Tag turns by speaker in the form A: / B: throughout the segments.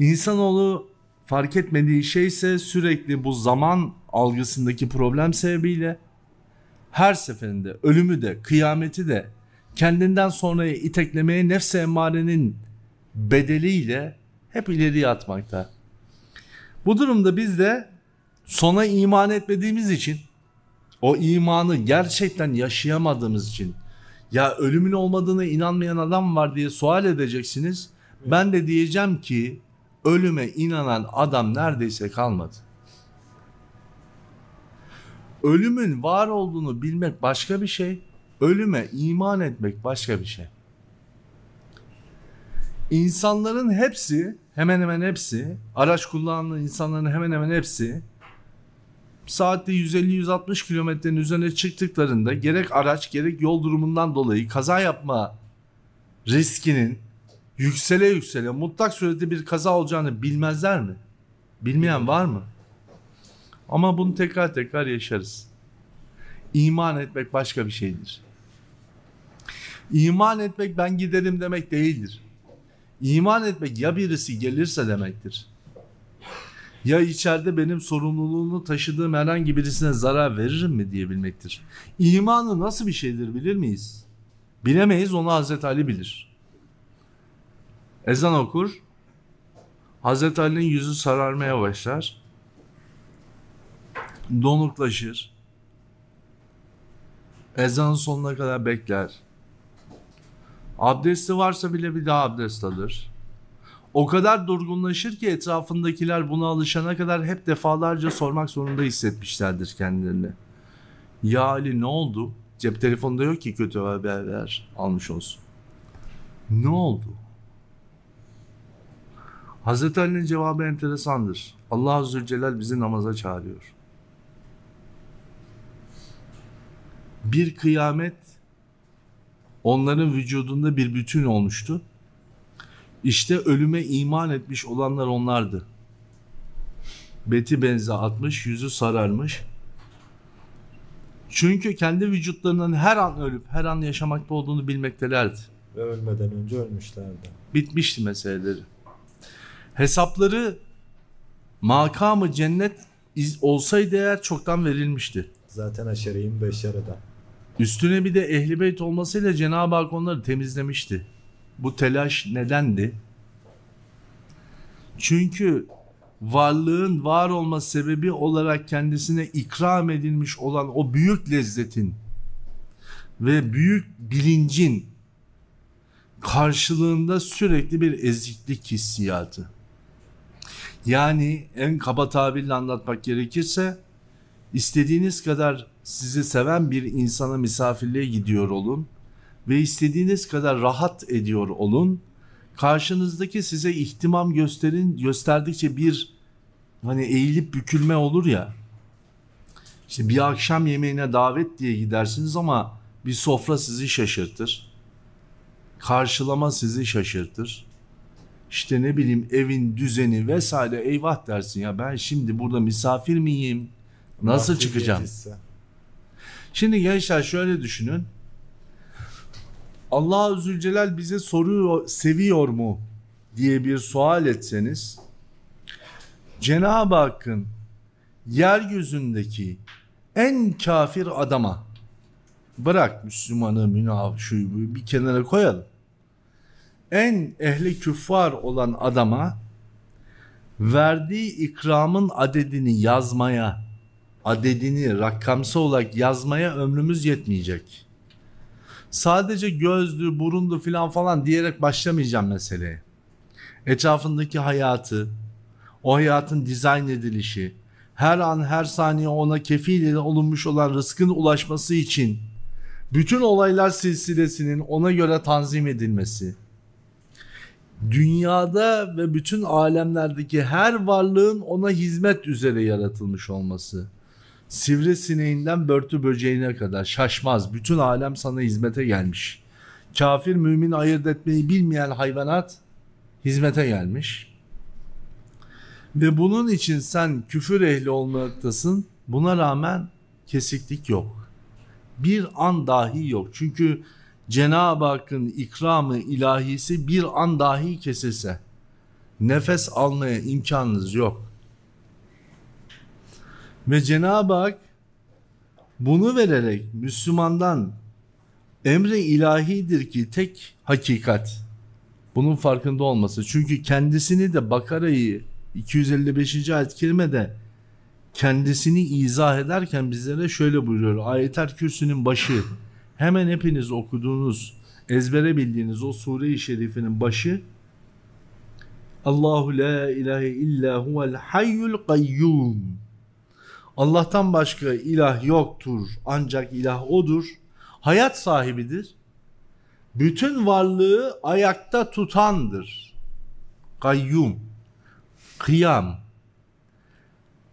A: İnsanoğlu fark etmediği şey ise sürekli bu zaman algısındaki problem sebebiyle her seferinde ölümü de kıyameti de kendinden sonraya iteklemeye nefse emmarenin bedeliyle hep ileriye atmakta. Bu durumda biz de sona iman etmediğimiz için o imanı gerçekten yaşayamadığımız için ya ölümün olmadığına inanmayan adam var diye sual edeceksiniz. Ben de diyeceğim ki ölüme inanan adam neredeyse kalmadı. Ölümün var olduğunu bilmek başka bir şey. Ölüme iman etmek başka bir şey. İnsanların hepsi, hemen hemen hepsi, araç kullanan insanların hemen hemen hepsi saatte 150-160 kilometrenin üzerine çıktıklarında gerek araç gerek yol durumundan dolayı kaza yapma riskinin yüksele yüksele mutlak surette bir kaza olacağını bilmezler mi? Bilmeyen var mı? Ama bunu tekrar tekrar yaşarız. İman etmek başka bir şeydir. İman etmek ben giderim demek değildir. İman etmek ya birisi gelirse demektir. Ya içeride benim sorumluluğunu taşıdığım herhangi birisine zarar veririm mi diyebilmektir. İmanı nasıl bir şeydir bilir miyiz? Bilemeyiz onu Hazreti Ali bilir. Ezan okur. Hazreti Ali'nin yüzü sararmaya başlar. Donuklaşır. Ezanın sonuna kadar bekler. Abdesti varsa bile bir daha abdest alır. O kadar durgunlaşır ki etrafındakiler buna alışana kadar hep defalarca sormak zorunda hissetmişlerdir kendilerini. Ya Ali ne oldu? Cep telefonunda yok ki kötü haberler almış olsun. Ne oldu? Hazreti Ali'nin cevabı enteresandır. Allah Azze Celal bizi namaza çağırıyor. Bir kıyamet onların vücudunda bir bütün olmuştu. İşte ölüme iman etmiş olanlar onlardı. Beti benze atmış, yüzü sararmış. Çünkü kendi vücutlarının her an ölüp her an yaşamakta olduğunu bilmektelerdi.
B: Ve ölmeden önce ölmüşlerdi.
A: Bitmişti meseleleri. Hesapları makamı cennet iz- olsaydı eğer çoktan verilmişti.
B: Zaten aşereyim beşereden.
A: Üstüne bir de ehli beyt olmasıyla Cenab-ı Hak onları temizlemişti. Bu telaş nedendi? Çünkü varlığın var olma sebebi olarak kendisine ikram edilmiş olan o büyük lezzetin ve büyük bilincin karşılığında sürekli bir eziklik hissiyatı. Yani en kaba tabirle anlatmak gerekirse istediğiniz kadar sizi seven bir insana misafirliğe gidiyor olun ve istediğiniz kadar rahat ediyor olun. Karşınızdaki size ihtimam gösterin gösterdikçe bir hani eğilip bükülme olur ya. İşte bir akşam yemeğine davet diye gidersiniz ama bir sofra sizi şaşırtır. Karşılama sizi şaşırtır. İşte ne bileyim evin düzeni vesaire eyvah dersin ya ben şimdi burada misafir miyim? Nasıl
B: Mahfiyet
A: çıkacağım?
B: hissi.
A: Şimdi gençler şöyle düşünün. Allah Zülcelal bize soruyor, seviyor mu diye bir sual etseniz Cenab-ı Hakk'ın yeryüzündeki en kafir adama bırak Müslümanı, münaf, şu bu bir kenara koyalım. En ehli küffar olan adama verdiği ikramın adedini yazmaya, adedini rakamsal olarak yazmaya ömrümüz yetmeyecek. Sadece gözdü, burundu filan falan diyerek başlamayacağım meseleye. Etrafındaki hayatı, o hayatın dizayn edilişi, her an her saniye ona kefil olunmuş olan rızkın ulaşması için bütün olaylar silsilesinin ona göre tanzim edilmesi, dünyada ve bütün alemlerdeki her varlığın ona hizmet üzere yaratılmış olması, sivrisineğinden börtü böceğine kadar şaşmaz bütün alem sana hizmete gelmiş. Kafir mümin ayırt etmeyi bilmeyen hayvanat hizmete gelmiş. Ve bunun için sen küfür ehli olmaktasın. Buna rağmen kesiklik yok. Bir an dahi yok. Çünkü Cenab-ı Hakk'ın ikramı ilahisi bir an dahi kesilse nefes almaya imkanınız yok. Ve Cenab-ı Hak bunu vererek Müslümandan emre ilahidir ki tek hakikat bunun farkında olması. Çünkü kendisini de Bakara'yı 255. ayet kerimede kendisini izah ederken bizlere şöyle buyuruyor. Ayet-el Kürsü'nün başı hemen hepiniz okuduğunuz ezbere bildiğiniz o sure-i şerifinin başı Allahu la ilahe illa huvel hayyul kayyum Allah'tan başka ilah yoktur ancak ilah odur. Hayat sahibidir. Bütün varlığı ayakta tutandır. Kayyum. Kıyam.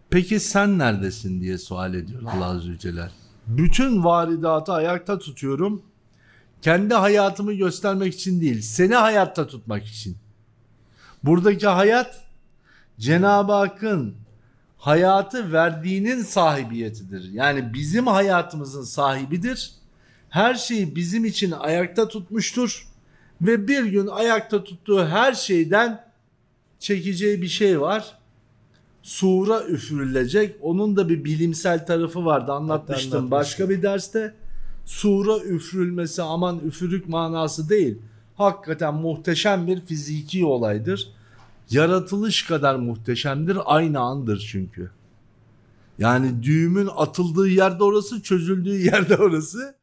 A: Peki sen neredesin diye sual ediyor Allah Azze ve Celle. Bütün varidatı ayakta tutuyorum. Kendi hayatımı göstermek için değil, seni hayatta tutmak için. Buradaki hayat Cenab-ı Hakk'ın hayatı verdiğinin sahibiyetidir. Yani bizim hayatımızın sahibidir. Her şeyi bizim için ayakta tutmuştur ve bir gün ayakta tuttuğu her şeyden çekeceği bir şey var. Sura üfürülecek. Onun da bir bilimsel tarafı vardı. Anlatmıştım
B: Anlatmıştım.
A: başka bir derste. Sura üfürülmesi aman üfürük manası değil. Hakikaten muhteşem bir fiziki olaydır. Yaratılış kadar muhteşemdir. Aynı andır çünkü. Yani düğümün atıldığı yerde orası, çözüldüğü yerde orası.